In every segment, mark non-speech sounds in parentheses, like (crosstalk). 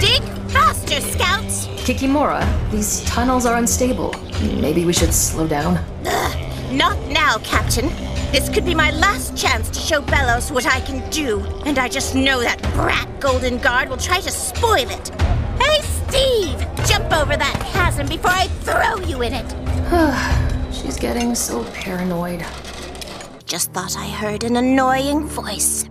Dig faster, scouts! Kikimora, these tunnels are unstable. Maybe we should slow down. Ugh, not now, Captain. This could be my last chance to show Belos what I can do, and I just know that brat Golden Guard will try to spoil it. Hey, Steve! Jump over that chasm before I throw you in it! (sighs) She's getting so paranoid. Just thought I heard an annoying voice.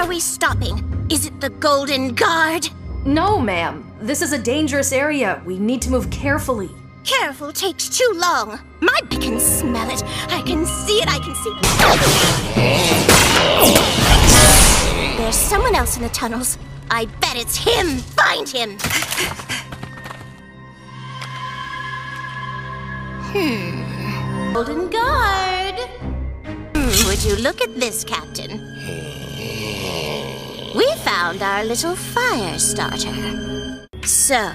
Are we stopping? Is it the Golden Guard? No, ma'am. This is a dangerous area. We need to move carefully. Careful takes too long. My I can smell it. I can see it. I can see. it. There's someone else in the tunnels. I bet it's him. Find him. hmm. Golden Guard. Hmm, would you look at this, Captain? We found our little fire starter. So,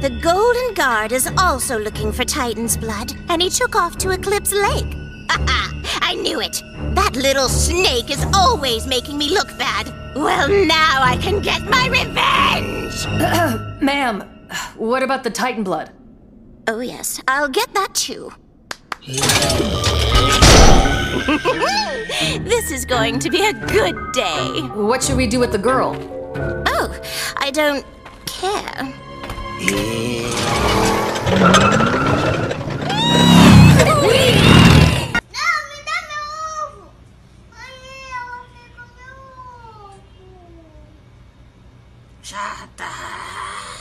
the Golden Guard is also looking for Titan's blood, and he took off to Eclipse Lake. (laughs) I knew it! That little snake is always making me look bad. Well, now I can get my revenge! (clears throat) Ma'am, what about the Titan blood? Oh, yes, I'll get that too. (laughs) This is going to be a good day. What should we do with the girl? Oh, I don't care. Shut up.